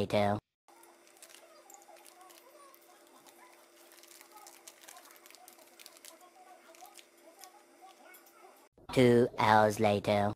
they do. Two hours later.